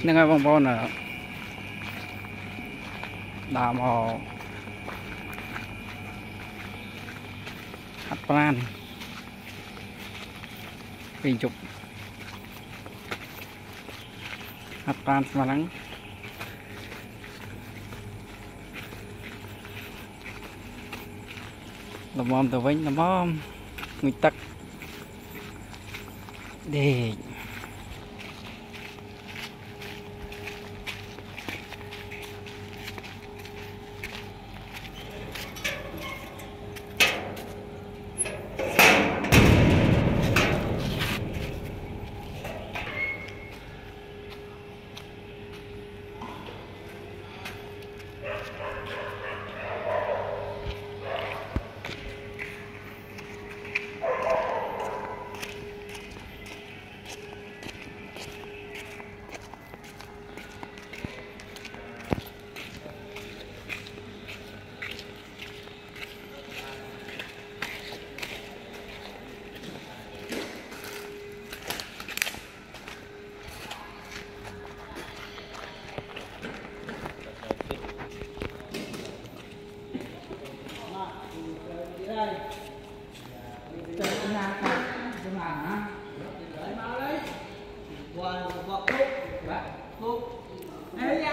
ហ្នឹងហើយបងប្អូនដើរមកហាត់ប្រានពីជប់ហាត់ប្រានស្មារហ្នឹងល្មមទៅវិញល្មមងុយទឹកដេក nhưng mà hả để máu lấy. Quần vật thuốc thuốc đấy